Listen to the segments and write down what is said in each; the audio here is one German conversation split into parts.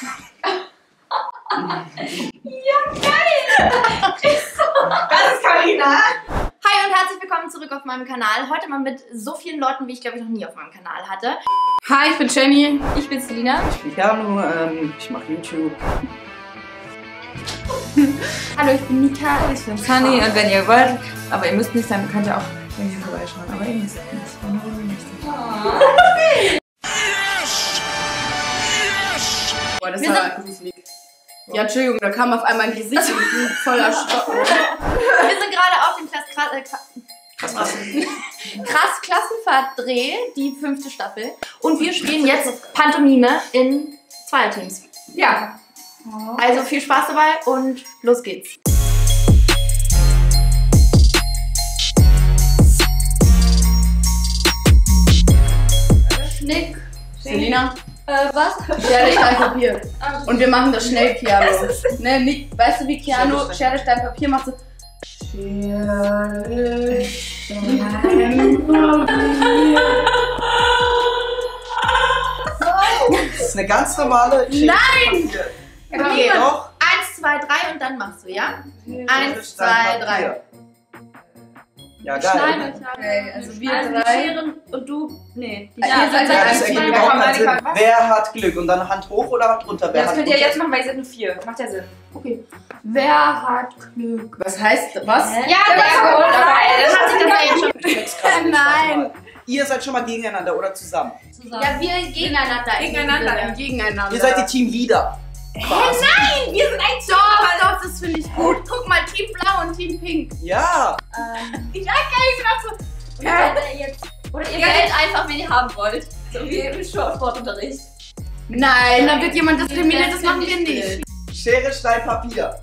Das ist Karina. Hi und herzlich willkommen zurück auf meinem Kanal. Heute mal mit so vielen Leuten, wie ich glaube ich noch nie auf meinem Kanal hatte. Hi, ich bin Jenny. Ich bin Selina. Ich bin Carlo, ähm, ich mache YouTube. Hallo, ich bin Nika. Ich bin Sunny und wenn ihr wollt, aber ihr müsst nicht, dann könnt ihr auch irgendwie vorbeischauen. Aber ihr müsst nicht. Wenn ihr nicht. Boah, das Wir war gruselig. Ja, Entschuldigung, da kam auf einmal ein Gesicht und ich bin voll erschrocken. Wir sind gerade auf dem Klass Krass, äh, Krass, Krass Klassenfahrt-Dreh, die fünfte Staffel. Und wir spielen jetzt Pantomime in Zweierteams. Ja. Also viel Spaß dabei und los geht's. Schnick. Selina, Äh, was? Schere, Stein, Papier. Und wir machen das schnell, Keanu. Ne, nicht, weißt du, wie Keanu Schere, Schere, Stein, Papier macht so. Schere, Stein, Papier. Das ist eine ganz normale Nein! Okay, doch. Eins, zwei, drei und dann machst du, ja? Eins, zwei, drei. Ja, geil. Okay, also wir Also die drei. Scheren und du. Nee. Die Ja, Scheren ihr seid sind Ja, das ergibt drei. überhaupt keinen Sinn. Was? Wer hat Glück? Und dann Hand hoch oder Hand runter? Wer Das hat könnt ihr jetzt machen, weil ihr seid nur vier. Macht ja Sinn. Okay. Wer hat Glück? Was heißt was? Ja, Ja, der gut, hat aber- Dann hat sich das ja jetzt schon. Nein. Ihr seid schon mal gegeneinander oder zusammen. Ja, wir gegeneinander. Gegeneinander, gegeneinander. Ihr seid die Teamleader. Hä, nein! Wir sind ein Team! Doch, doch, das finde ich gut. Guck mal, Team Blau und Team Pink. Ja. Ich sag gar nicht gedacht so. Oder ihr wählt einfach, wen ihr haben wollt. So wie im Sportunterricht. Nein, dann wird jemand diskriminiert, das machen wir nicht. Schere, Stein, Papier.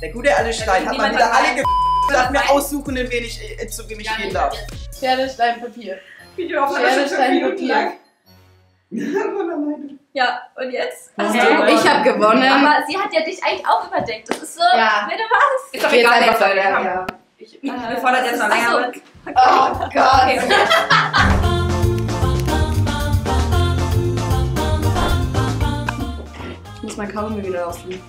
Der gute alte Stein hat mal wieder alle ge... darf mir aussuchen, in wen ich, äh, zu wem ich gehen darf. Schere, Stein, Papier. Video auf Schere, Stein, Papier. Ja, und jetzt? Also, Hast ich habe gewonnen. Aber sie hat ja dich eigentlich auch überdeckt. Das ist so, Ja. du was. Ist doch Geh jetzt egal, einfach weiter. weiter. Ja. Ich bevor das jetzt noch länger so. wird. Oh Gott. Ich muss mein Kaugummi wieder rausnehmen.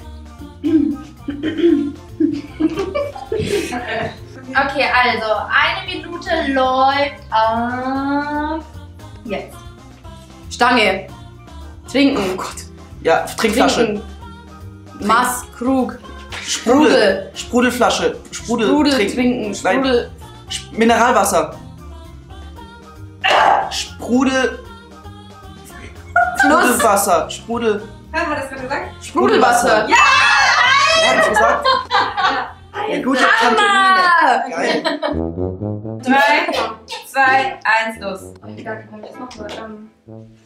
Okay, also eine Minute läuft auf jetzt. Stange. Trinken. Oh Gott. Ja, Trinkflasche. Trinken. Maß, Krug. Sprudel. Sprudelflasche. Sprudel. Sprudel trinken. trinken. Nein. Sprudel. Sch- Mineralwasser. Sprudel. Sprudelwasser. Sprudel. Hat er das gerade gesagt? Sprudelwasser. Ja, hab ich gesagt. Ja, gute Pantomime. Geil. Drei, zwei, eins, los. Ich wie ich das machen soll.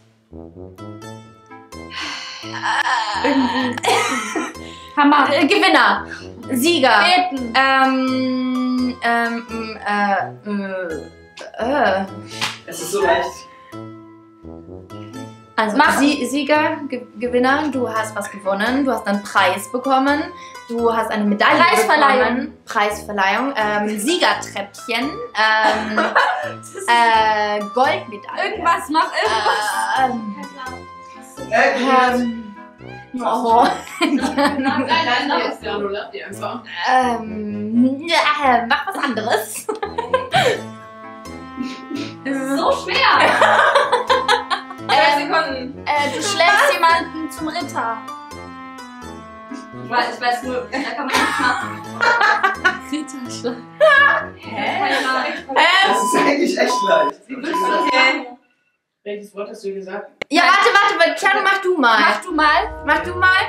Hammer. Äh, Gewinner. Sieger. Beten. Ähm, ähm, äh, äh, äh. Es ist so leicht. Also Mach. Sie Sieger, Ge Gewinner, du hast was gewonnen, du hast einen Preis bekommen, du hast eine Medaille Preisverleihung. bekommen. Preisverleihung, ähm, Siegertreppchen, ähm, äh, Goldmedaille. Irgendwas, mach irgendwas. Ähm, Äh, ähm, oh, Nein, nein, ähm, ja, mach was anderes. Das ist so schwer. Drei Sekunden. Äh, du schlägst jemanden zum Ritter. Ich weiß, ich weiß nur, da kann man nichts machen. Ritterschlag. Keine Ahnung. Das ist eigentlich echt leicht. Okay. Welches Wort hast du gesagt? Ja, warte, warte, warte, Tiano, mach du mal. Mach du mal. Mach du mal.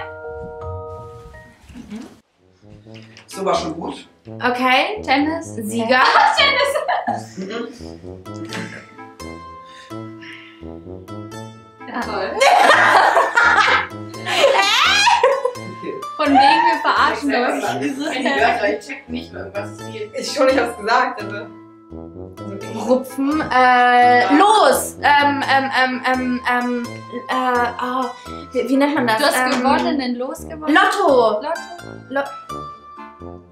So war schon gut. Okay, Tennis, Sieger. Ja, toll. Okay. Von wegen, wir verarschen uns. Wenn die Wörter, ich check nicht, was es geht. Ich schon, ich hab's gesagt, also. Rupfen. Äh, los! Ähm, ähm, ähm, ähm, ähm, äh, oh, wie, wie nennt man das? Du hast ähm, gewonnen, den Los gewonnen. Lotto! Lotto. Lo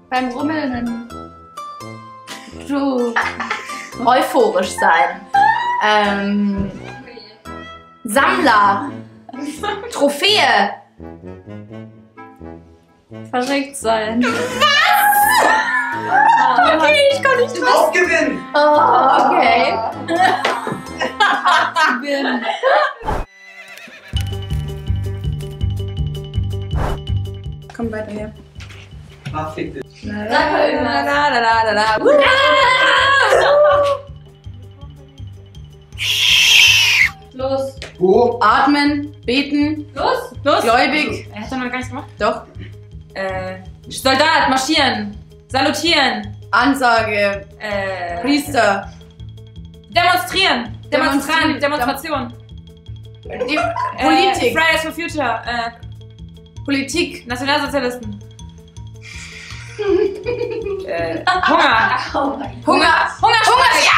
Beim Rummeln. du. Euphorisch sein. Ähm, Sammler. Trophäe. verrückt sein. Okay, ich kann nicht Auf gewinnen! Oh, okay. Komm weiter her. Ah, fick dich. Mal irgendwas. La, la, la, la, la. Los. Wo? Atmen, beten, Los. Los. gläubig. Er hat doch noch gar nichts gemacht. Doch. Äh, Soldat, marschieren. Salutieren. Ansage, Äh, Priester. demonstrieren. Demonstran Demonstrieren. Demonstration. Die Äh, Politik. Fridays for Future. Äh, Politik. Nationalsozialisten. äh, Hunger. Oh mein Gott. Hunger. Hungerstreik.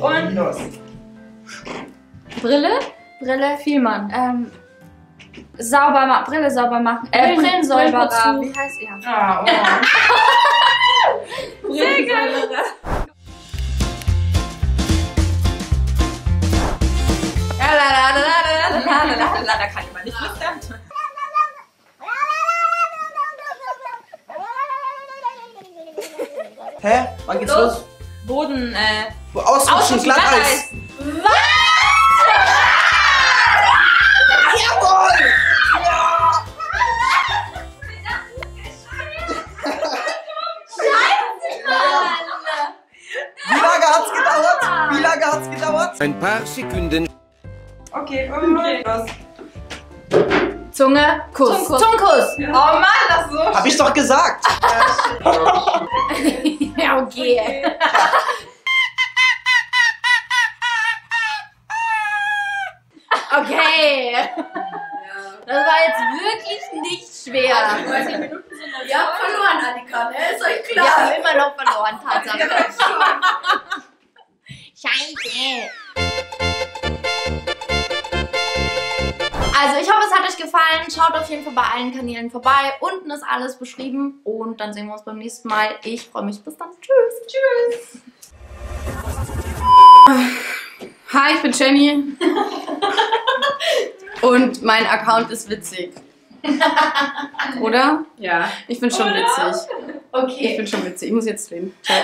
Und los. Brille? Brille, Viel Mann. Ähm, sauber machen, Brille sauber machen. Äh, Brillensäuberer. Brillen Wie heißt er? Ah, oh. Brillensäuberer. Hä? Wann geht's los? los? Boden, äh, Ausrutschen, Ausrutschen, Glatteis! Jawohl! Wie lange hat's gedauert? Wie lange hat's gedauert? Ein paar Sekunden Okay, okay. Los. Zunge, Kuss. Zungkuss. Zungkuss. Oh Mann, das ist so Hab ich doch gesagt! Ja, okay. Okay. Das war jetzt wirklich nicht schwer. Ihr habt verloren, Annika, ne? Ist euch Wir haben immer noch verloren, Tatsache. Scheiße. Also, ich hoffe, es hat euch gefallen. Schaut auf jeden Fall bei allen Kanälen vorbei. Unten ist alles beschrieben. Und dann sehen wir uns beim nächsten Mal. Ich freue mich. Bis dann. Tschüss. Tschüss. Hi, ich bin Jenny. Und mein Account ist witzig. Oder? Ja. Ich bin schon witzig. Ich Okay. bin schon witzig. Ich muss jetzt drehen. Ciao.